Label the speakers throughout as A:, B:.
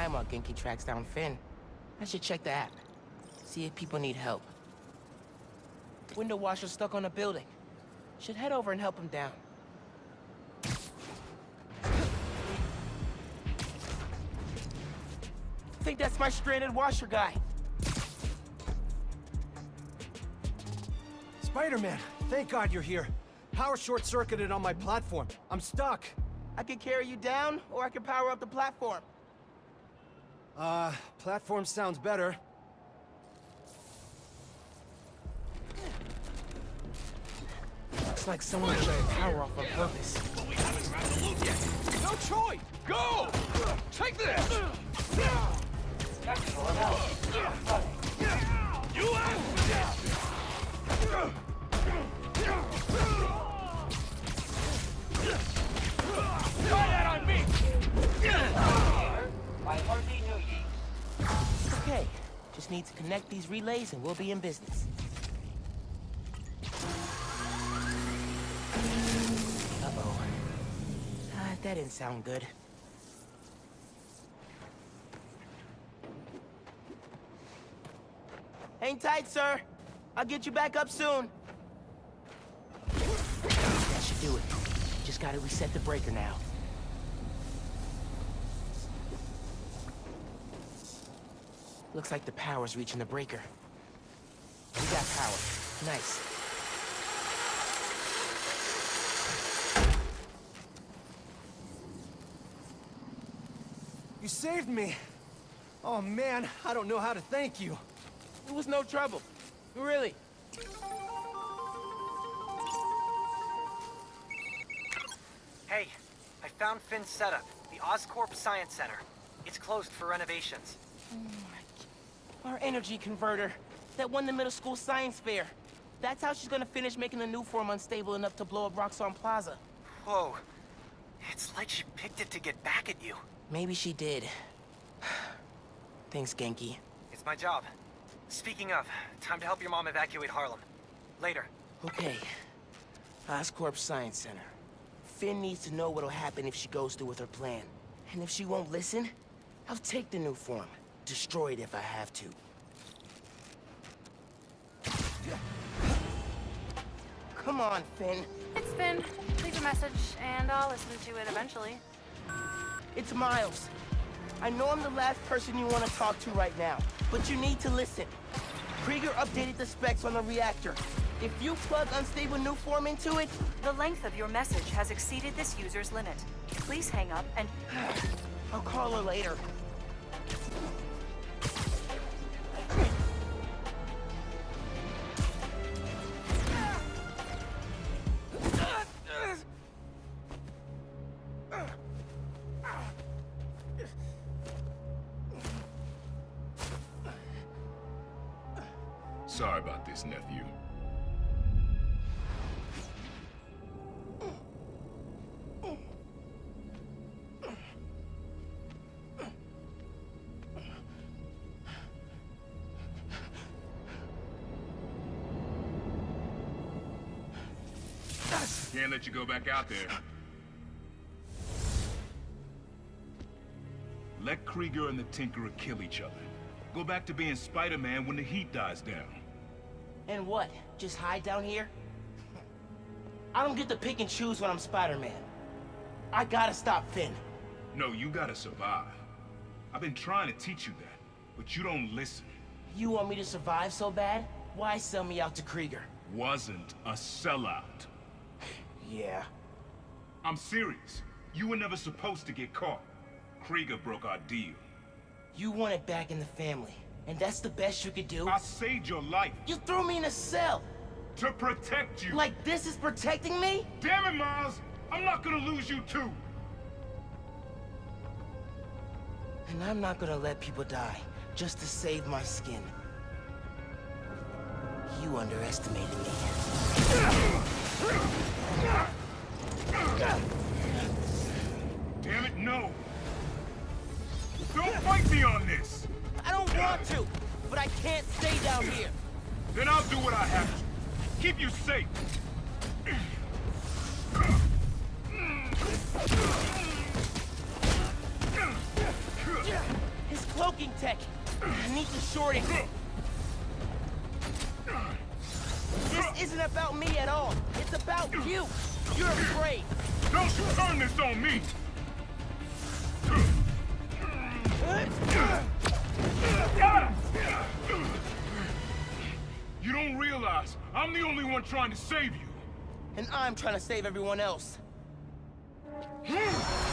A: Time while Ganke tracks down Phin. I should check the app. See if people need help. Window washer stuck on a building. Should head over and help him down. Think that's my stranded washer guy.
B: Spider-Man, thank God you're here. Power short-circuited on my platform. I'm stuck.
A: I can carry you down, or I can power up the platform.
B: Uh, platform sounds better.
A: Looks like someone shut power off on purpose.
C: But we haven't grabbed the loot yet.
D: No choice! Go! Take this!
C: You asked
A: need to connect these relays and we'll be in business. Uh-oh. Uh, that didn't sound good. Hang tight, sir. I'll get you back up soon. That should do it. Just gotta reset the breaker now. Looks like the power's reaching the breaker. We got power. Nice.
B: You saved me. Oh man, I don't know how to thank you.
A: It was no trouble. Really.
E: Hey, I found Phin's setup, the Oscorp Science Center. It's closed for renovations. Hmm.
A: Our energy converter. That won the middle school science fair. That's how she's gonna finish making the Nuform unstable enough to blow up Roxxon Plaza.
E: Whoa. It's like she picked it to get back at you.
A: Maybe she did. Thanks, Ganke.
E: It's my job. Speaking of, time to help your mom evacuate Harlem. Later.
A: Okay. Oscorp Science Center. Phin needs to know what'll happen if she goes through with her plan. And if she won't listen, I'll take the Nuform. Destroy it if I have to. Come on, Phin.
F: It's Phin. Leave a message, and I'll listen to it eventually.
A: It's Miles. I know I'm the last person you want to talk to right now, but you need to listen. Krieger updated the specs on the reactor. If you plug unstable Nuform into it,
G: The length of your message has exceeded this user's limit. Please hang up and...
A: I'll call her later.
D: Let you go back out there. Let Krieger and the Tinkerer kill each other. Go back to being Spider-Man when the heat dies down.
A: And what? Just hide down here? I don't get to pick and choose when I'm Spider-Man. I gotta stop Phin.
D: No, you gotta survive. I've been trying to teach you that, but you don't listen.
A: You want me to survive so bad? Why sell me out to Krieger?
D: Wasn't a sellout.
A: Yeah.
D: I'm serious. You were never supposed to get caught. Krieger broke our deal.
A: You want it back in the family. And that's the best you could do?
D: I saved your life
A: You threw me in a cell!
D: to protect you.
A: Like this is protecting me?
D: Damn it, Miles! I'm not gonna lose you too.
A: And I'm not gonna let people die just to save my skin. You underestimated me.
D: Damn it, no! Don't fight me on this!
A: I don't want to, but I can't stay down here.
D: Then I'll do what I have to. Keep you safe. His cloaking tech.
A: I need to shorten. This isn't about me at all. It's about you. You're afraid.
D: Don't you turn this on me! You don't realize I'm the only one trying to save you.
A: And I'm trying to save everyone else.
D: Hmm.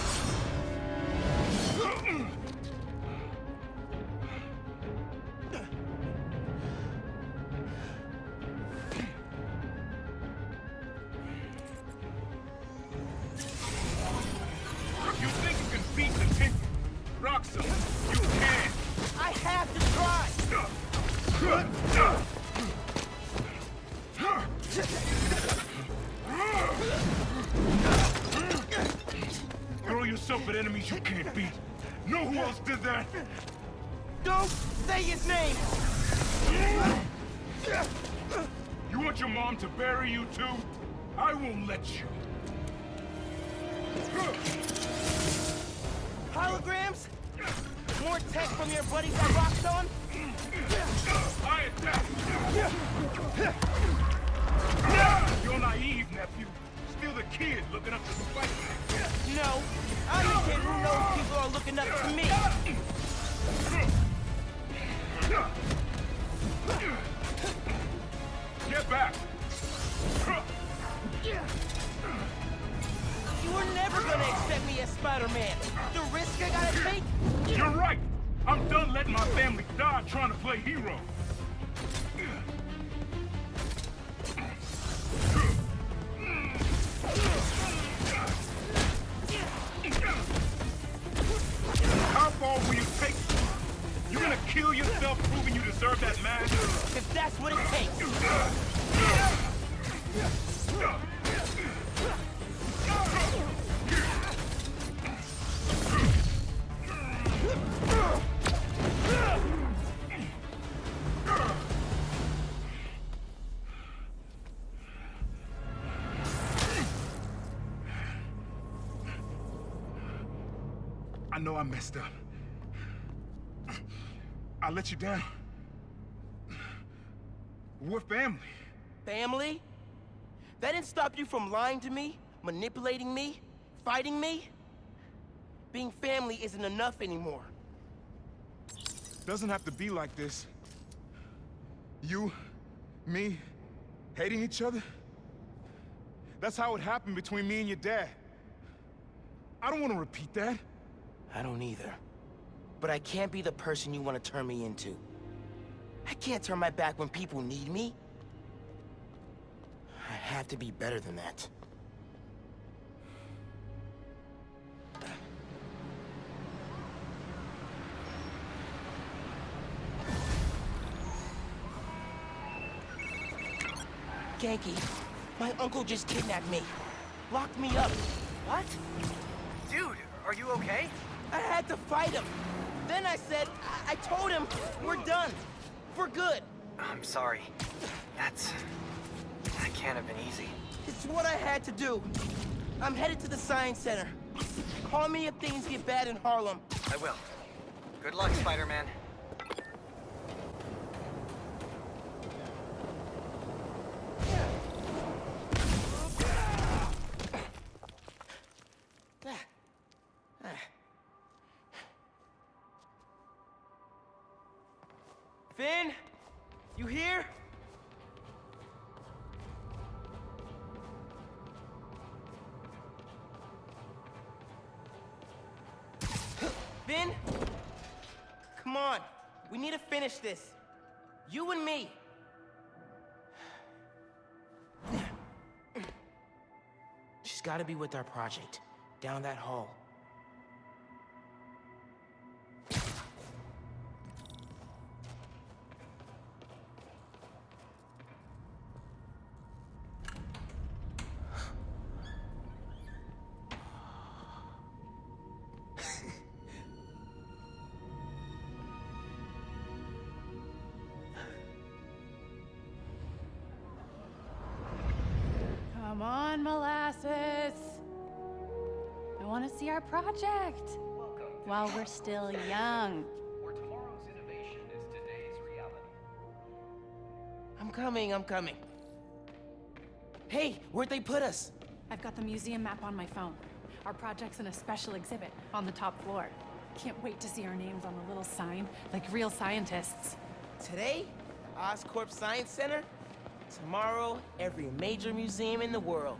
D: Letting my family die trying to play hero. How far will you take it? You gonna kill yourself proving you deserve that mask?
A: If that's what it takes.
D: Messed up. I let you down. We're family.
A: Family? That didn't stop you from lying to me, manipulating me, fighting me? Being family isn't enough anymore.
D: Doesn't have to be like this. You, me, hating each other? That's how it happened between me and your dad. I don't want to repeat that.
A: I don't either. But I can't be the person you want to turn me into. I can't turn my back when people need me. I have to be better than that. Ganke, my uncle just kidnapped me. Locked me up.
E: What? Dude, are you okay?
A: I had to fight him. Then I said, I, I told him, we're done. For good.
E: I'm sorry. That's... That can't have been easy.
A: It's what I had to do. I'm headed to the Science Center. Call me if things get bad in Harlem.
E: I will. Good luck, Spider-Man.
A: Finish this. You and me. She's gotta be with our project. Down that hall.
H: See our project. While we're still young.
I: Where tomorrow's innovation is
A: I'm coming, I'm coming. Hey, where'd they put us?
H: I've got the museum map on my phone. Our project's in a special exhibit on the top floor. Can't wait to see our names on the little sign, like real scientists.
A: Today, Oscorp Science Center. Tomorrow, every major museum in the world.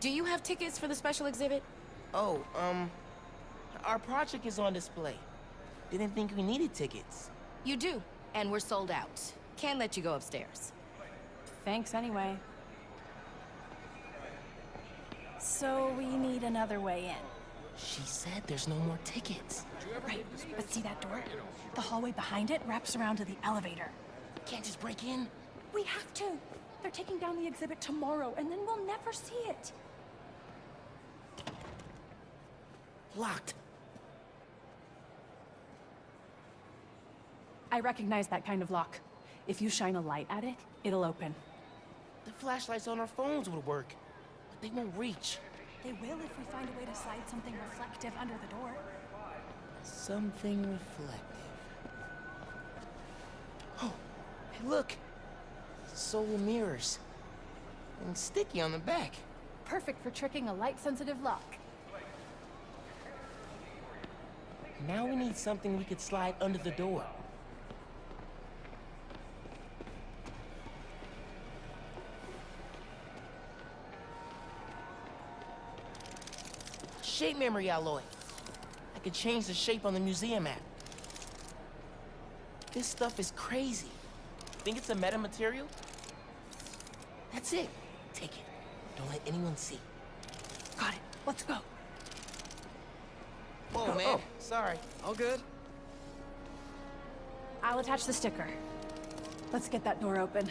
I: Do you have tickets for the special exhibit?
A: Oh, um, our project is on display. Didn't think we needed tickets.
I: You do, and we're sold out. Can't let you go upstairs.
H: Thanks anyway. So we need another way in.
A: She said there's no more tickets.
H: Right, but see that door? The hallway behind it wraps around to the elevator.
A: Can't just break in.
H: We have to. They're taking down the exhibit tomorrow, and then we'll never see it.
A: Locked.
H: I recognize that kind of lock. If you shine a light at it, it'll open.
A: The flashlights on our phones would work, but they won't reach.
H: They will if we find a way to slide something reflective under the door.
A: Something reflective. Oh, hey, look! Solar mirrors. And sticky on the back.
H: Perfect for tricking a light-sensitive lock.
A: Now we need something we could slide under the door. Shape memory alloy. I could change the shape on the museum map. This stuff is crazy. Think it's a metamaterial? That's it. Take it. Don't let anyone see.
H: Got it. Let's go.
A: Whoa, man.
B: oh.
A: Sorry.
B: All good?
H: I'll attach the sticker. Let's get that door open.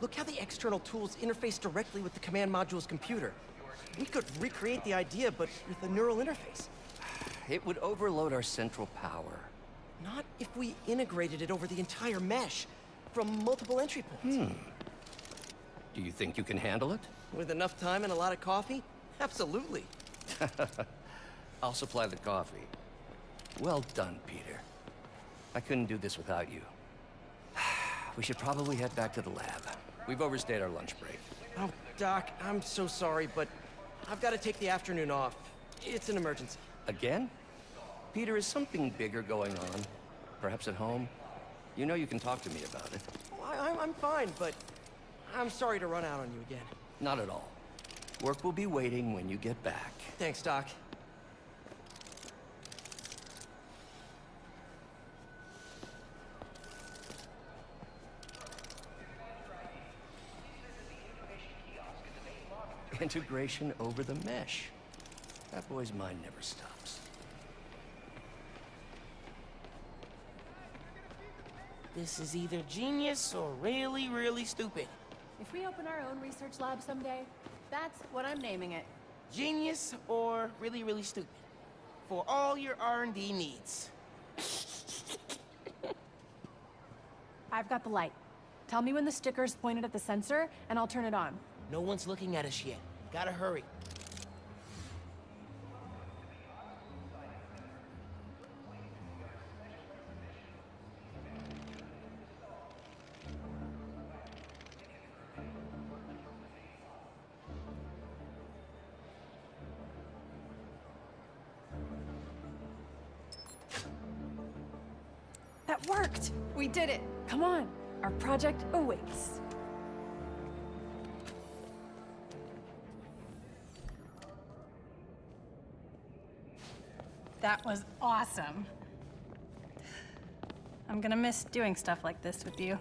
J: Look how the external tools interface directly with the command module's computer. We could recreate the idea, but with a neural interface.
K: It would overload our central power.
J: Not if we integrated it over the entire mesh, from multiple entry points.
K: Hmm. Do you think you can handle it?
J: With enough time and a lot of coffee? Absolutely.
K: I'll supply the coffee. Well done, Peter. I couldn't do this without you. We should probably head back to the lab. We've overstayed our lunch break.
J: Oh, Doc, I'm so sorry, but I've got to take the afternoon off. It's an emergency.
K: Again? Peter, is something bigger going on? Perhaps at home? You know you can talk to me about it.
J: Well, I, I'm fine, but I'm sorry to run out on you again.
K: Not at all. Work will be waiting when you get back.
J: Thanks, Doc.
K: Integration over the mesh. That boy's mind never stops.
A: This is either genius or really, really stupid.
H: If we open our own research lab someday, that's what I'm naming it.
A: Genius or really, really stupid. For all your R&D needs.
H: I've got the light. Tell me when the sticker's pointed at the sensor, and I'll turn it on.
A: No one's looking at us yet. Gotta hurry.
H: That worked! We did it! Come on! Our project awaits. That was awesome. I'm gonna miss doing stuff like this with you.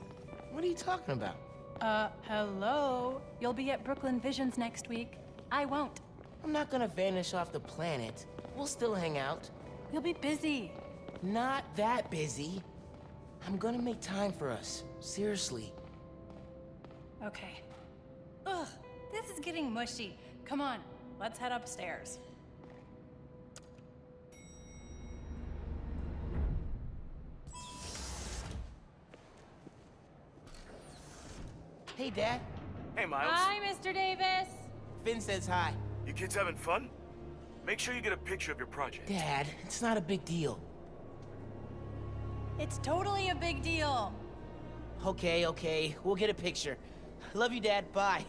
A: What are you talking about?
H: Uh, hello? You'll be at Brooklyn Visions next week. I won't.
A: I'm not gonna vanish off the planet. We'll still hang out.
H: You'll be busy.
A: Not that busy. I'm gonna make time for us. Seriously.
H: Okay. Ugh, this is getting mushy. Come on, let's head upstairs.
A: Hey, Dad.
C: Hey, Miles.
H: Hi, Mr. Davis.
A: Phin says hi.
C: You kids having fun? Make sure you get a picture of your project.
A: Dad, it's not a big deal.
H: It's totally a big deal.
A: Okay, okay. We'll get a picture. Love you, Dad. Bye.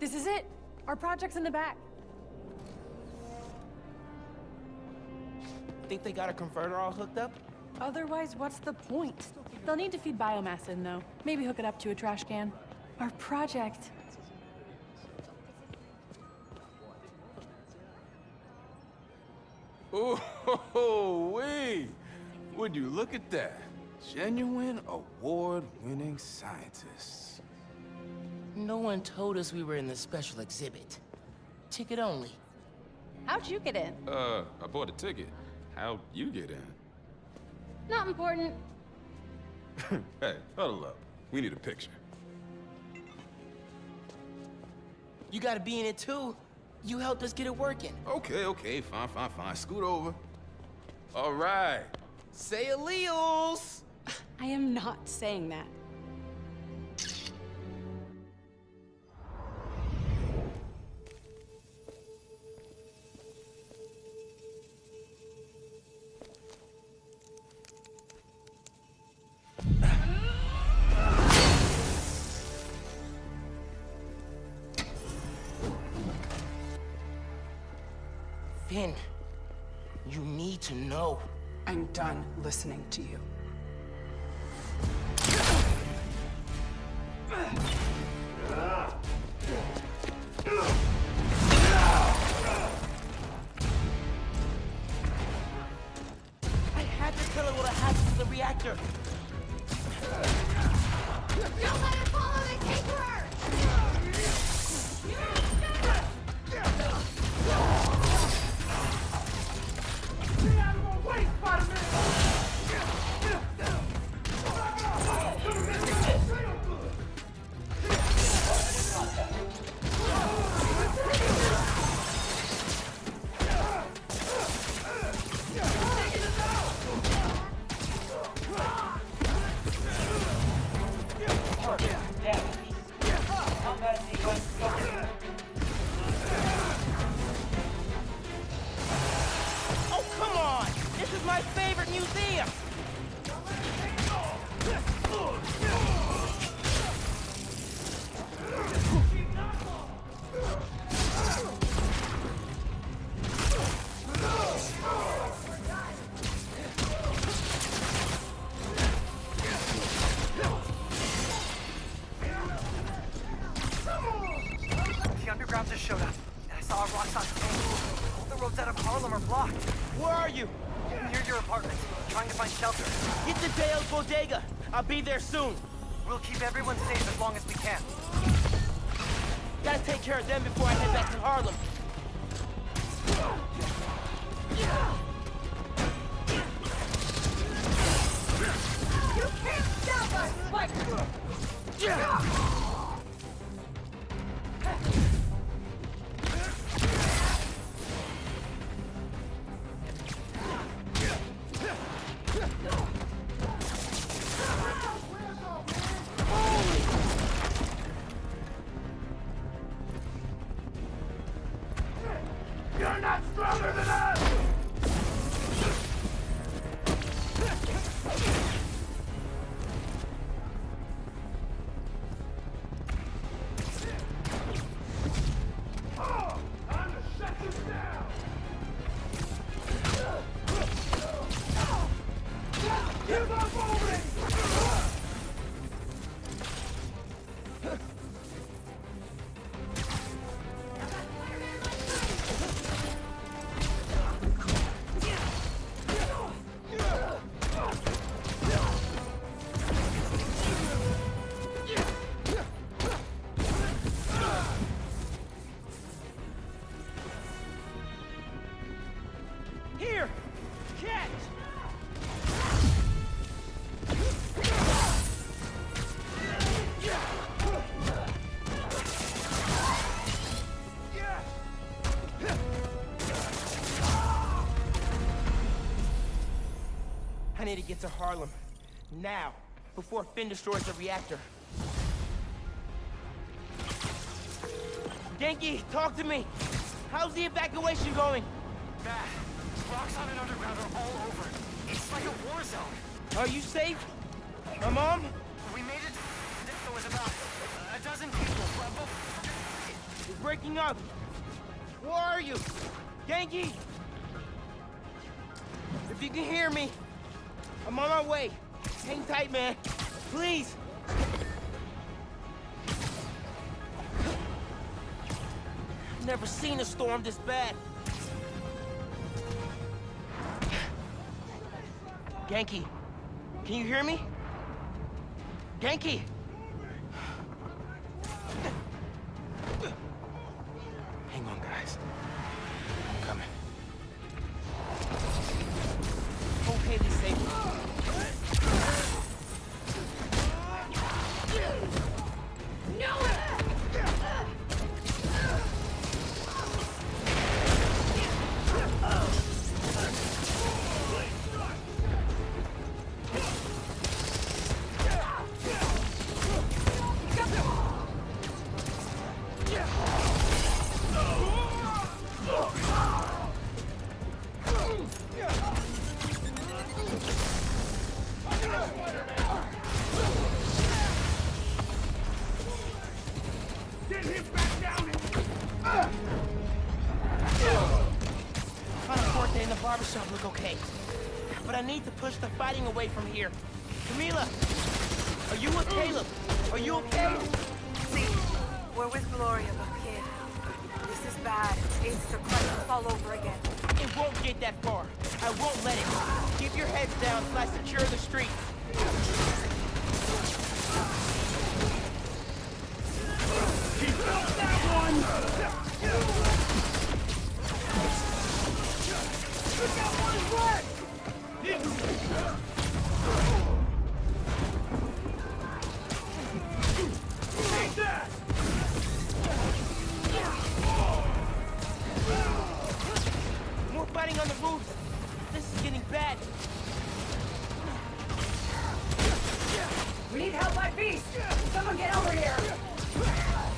H: This is it. Our project's in the back.
A: Think they got a converter all hooked up?
H: Otherwise, what's the point? They'll need to feed biomass in, though. Maybe hook it up to a trash can. Our project.
L: Oh, wait! Would you look at that? Genuine award-winning scientists.
A: No one told us we were in the special exhibit. Ticket only.
M: How'd you get in?
L: Uh, I bought a ticket. How'd you get in?
M: Not important.
L: hey, huddle up. We need a picture.
A: You gotta be in it too. You helped us get it working.
L: Okay, okay, fine, fine, fine. Scoot over. All right.
A: Say alleles!
M: I am not saying that.
N: Listening to you.
A: You?
E: Near your apartment, trying to find shelter.
A: Get to Dale's Bodega. I'll be there soon.
E: We'll keep everyone safe as long as we can.
A: Gotta take care of them before I head back to Harlem.
O: You can't stop us! Like...
A: get to Harlem. Now, before Phin destroys the reactor. Ganke, talk to me! How's the evacuation going?
E: Bad.
J: Roxxon and Underground are all over. It's like a war zone.
A: Are you safe? My mom?
J: We made it to with about a dozen people.
A: You're breaking up. Where are you? Ganke! If you can hear me, I'm on my way. Hang tight, man. Please. Never seen a storm this bad. Ganke, can you hear me? Ganke! Fighting away from here. Camila! Are you with Caleb? Roofs. This is getting bad.
N: We need help by beast! Someone get over here!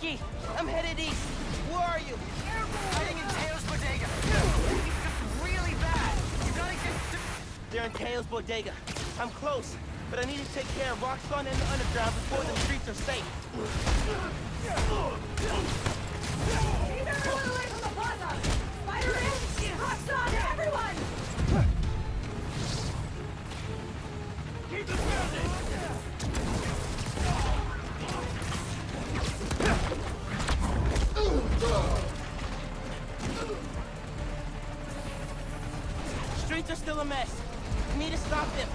A: Ganke, I'm headed east. Where are you?
J: hiding in Teo's bodega. It's really bad. You gotta get to...
A: They're in Teo's bodega. I'm close, but I need to take care of Roxxon and the underground before the streets are safe. A mess. We need to stop them.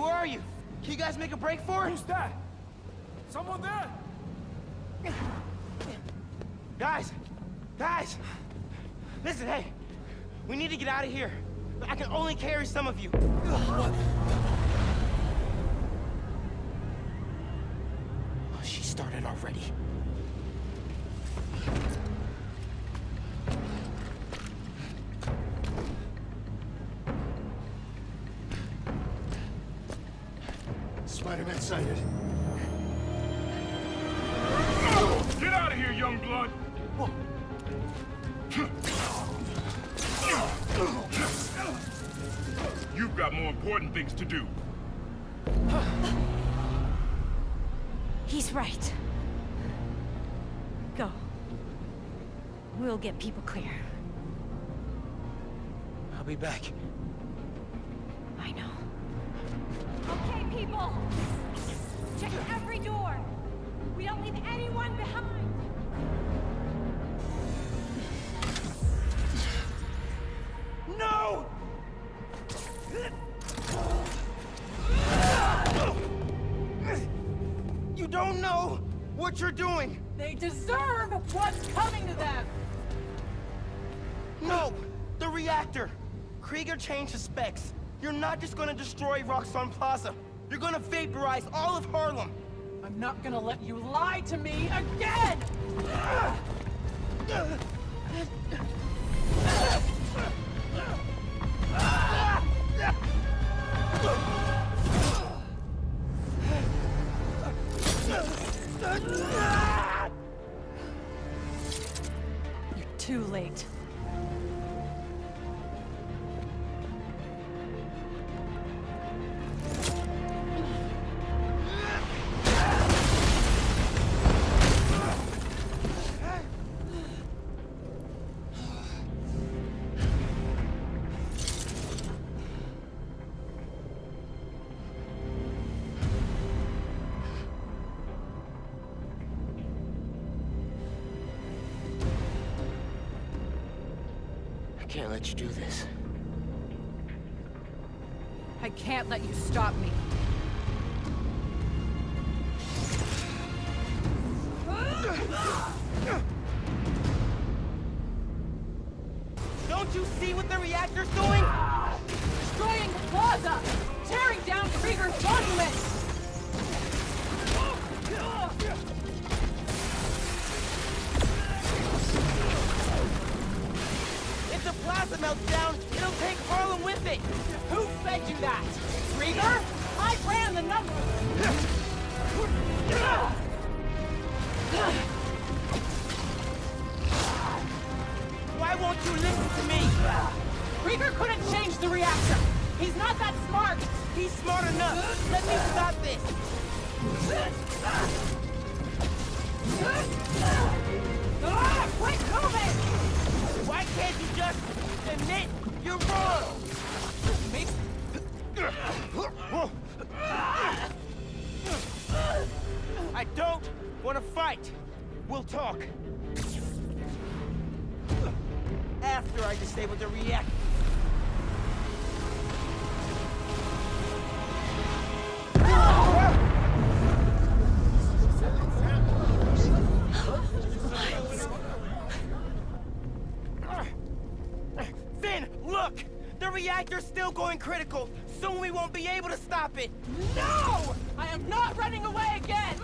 A: Where are you? Can you guys make a break for it? Who's that? Someone there? Guys! Guys! Listen, hey! We need to get out of here. I can only carry some of you.
P: Get
N: people clear.
A: I'll be back.
N: I know.
H: Okay, people! Check every door! We don't leave anyone behind!
A: No! You don't know what you're doing!
H: They deserve what's coming to them!
A: No! The reactor! Krieger changed the specs. You're not just gonna destroy Roxxon Plaza. You're gonna vaporize all of Harlem.
H: I'm not gonna let you lie to me again!
A: let you do this.
Q: I can't let you stop me.
A: Don't you see what the reactor's doing?
H: Destroying the plaza! Tearing down Krieger's monuments!
A: Melts down, it'll take Harlem with it.
H: Who fed you that? Krieger? I ran the numbers!
A: Why won't you listen to me?
H: Krieger couldn't change the reactor! He's not that smart!
A: He's smart enough. Let me stop this.
H: Ah, quit moving!
A: Why can't you just admit you're wrong? I don't want to fight. We'll talk. After I disable the reactor. Critical. Soon we won't be able to stop it.
H: No! I am not running away again!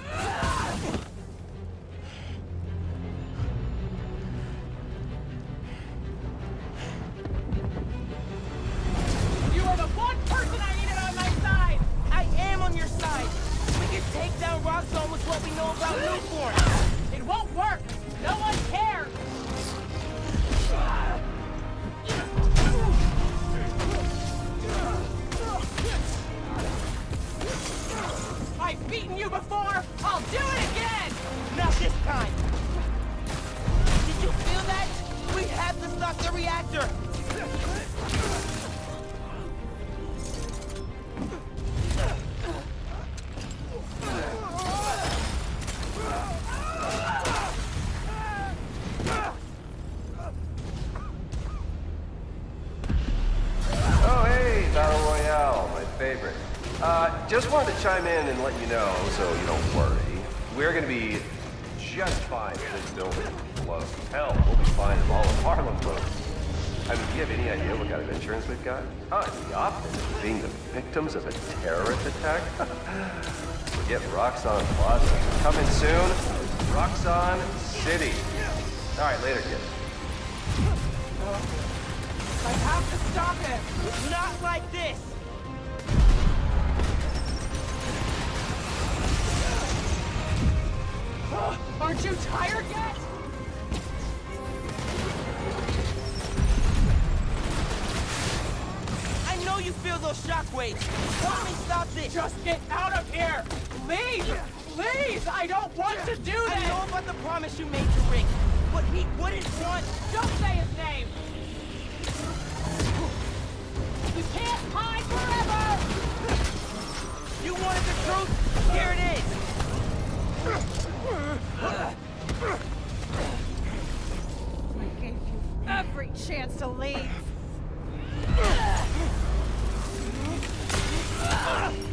H: You are the one person I needed on my side!
A: I am on your side. We can take down Roxxon with what we know about
H: Nuform. Before! I'll do it again!
A: Not this time. Did you feel that? We have to stop the reactor.
R: Oh, the optics of being the victims of a terrorist attack? Forget Roxxon Plaza. Coming soon, Roxxon City. All right, later, kid.
A: I have to stop him! Not like this!
H: Aren't you tired yet?
A: Know you feel those shockwaves! Help me stop this!
H: Just get out of here! Leave! Please! I don't want to do this!
A: I know about the promise you made to Rick, but he wouldn't want...
H: Don't say his name! You can't hide forever!
A: You wanted the truth? Here it is!
H: I gave you every chance to leave. Don't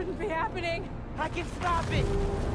H: shouldn't be happening!
A: I can stop it!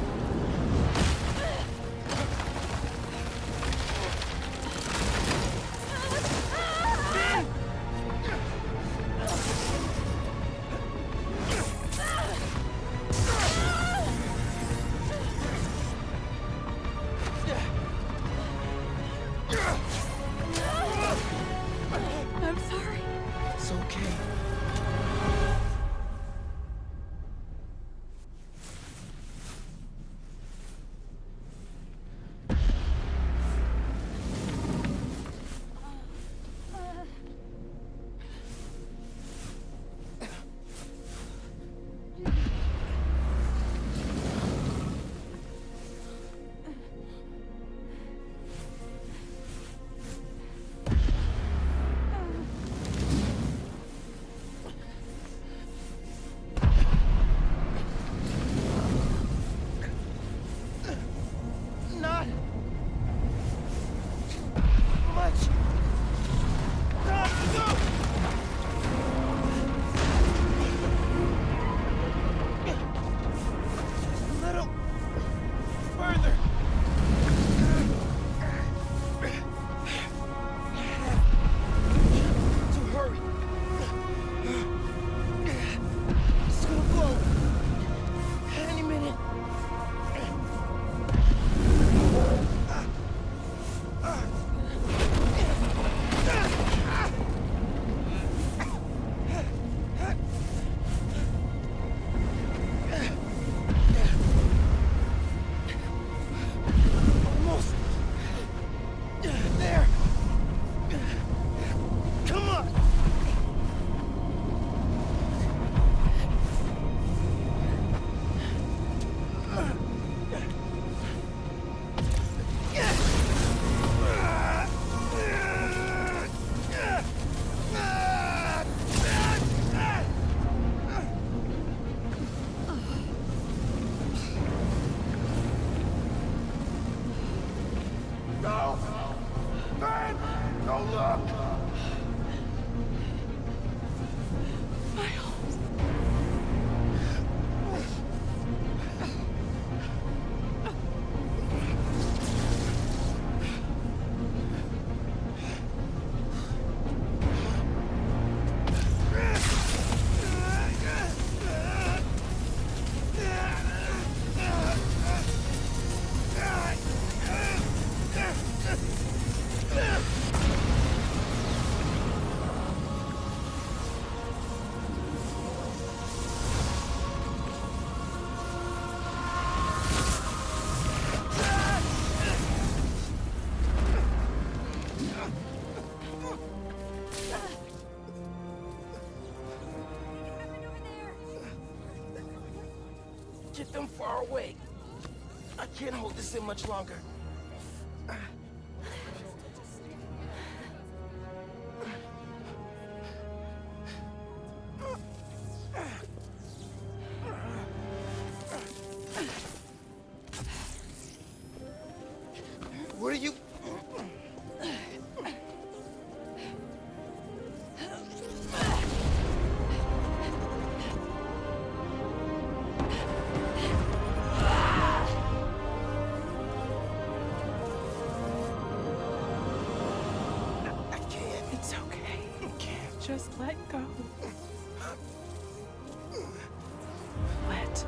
A: Much longer.
N: Just let go. Let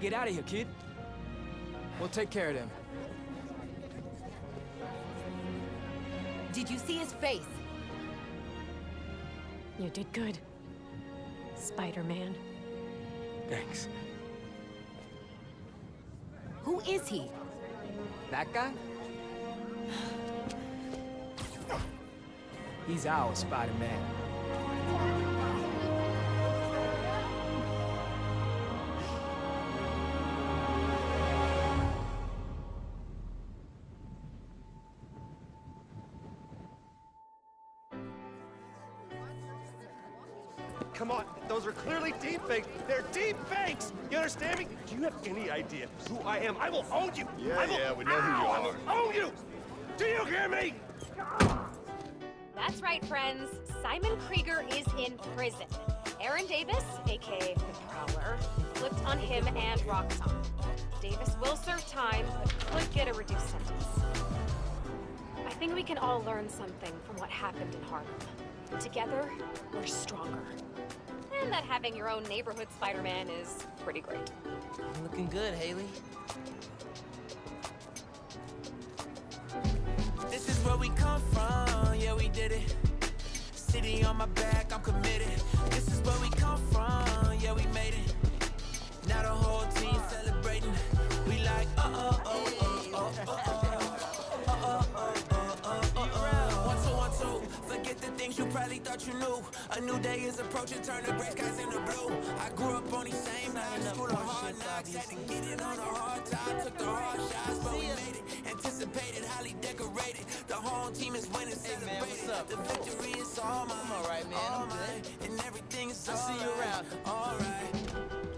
S: get out of here, kid. We'll take care of them.
I: Did you see his face?
M: You did good. Spider-Man.
B: Thanks.
I: Who is he?
S: That guy? He's our Spider-Man.
B: Deep fakes. You understand me? Do you have any idea who I am? I will own you.
D: Yeah,
B: I will,
D: yeah, we know who you are.
B: I will own you. Do you hear me?
T: That's right, friends. Simon Krieger is in prison. Aaron Davis, aka the Prowler, flipped on him and Roxxon. Davis will serve time, but could get a reduced sentence. I think we can all learn something from what happened in Harlem. Together, we're stronger. And that having your own neighborhood Spider-Man is pretty great.
A: Looking good, Hailey.
U: This is where we come from, yeah, we did it. City on my back, I'm committed. This is where we come from, thought you knew. A new day is approaching, turn the gray skies into blue. I grew up on these same lines, school of hard knocks. Had to get it on a hard time, took the hard shots, but we made it. Anticipated, highly decorated. The home team is winning, celebrated. The victory is all mine.
A: I'm all right, man.
U: all
A: I'm good.
U: mine, And everything is
A: I'll see you
U: alright,
A: around.
U: All right.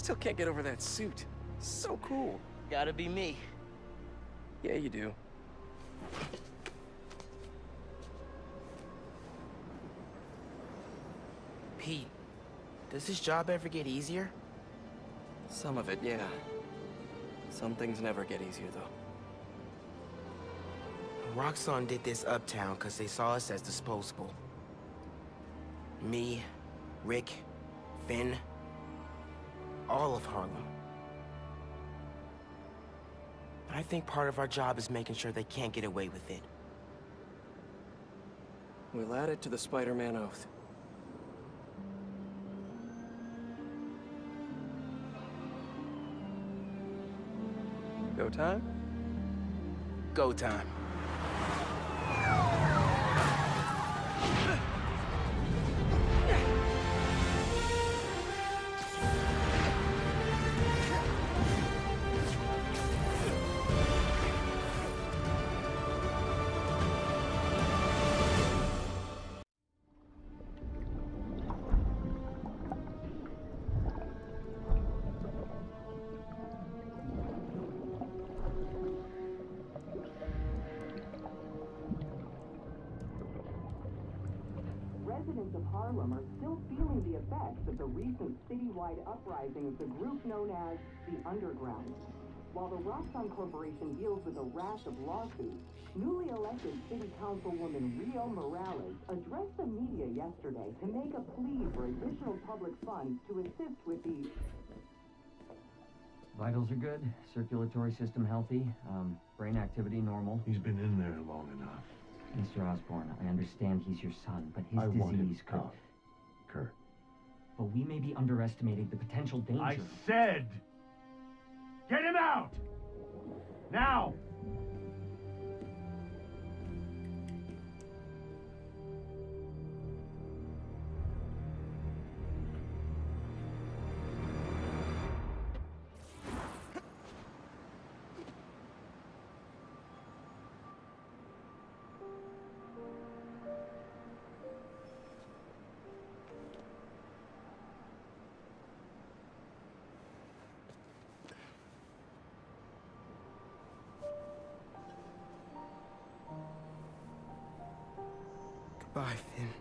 J: Still can't get over that suit. So cool.
A: Gotta be me.
J: Yeah, you do.
A: Pete, does this job ever get easier?
J: Some of it, yeah. Some things never get easier, though.
A: Roxxon did this uptown because they saw us as disposable. Me, Rick, Phin, all of Harlem. I think part of our job is making sure they can't get away with it.
J: We'll add it to the Spider-Man oath. Go time?
A: Go time.
V: Citywide uprising of the group known as the Underground. While the Roxxon Corporation deals with a rash of lawsuits, newly elected City Councilwoman Rio Morales addressed the media yesterday to make a plea for additional public funds to assist with the
W: Vitals are good, circulatory system healthy, um, brain activity normal.
X: He's been in there long enough.
W: Mr. Osborn, I understand he's your son, but his
X: I want him
W: disease could.
X: out. Kurt.
W: But we may be underestimating the potential danger.
X: I said, get him out! Now!
A: Goodbye, Phin.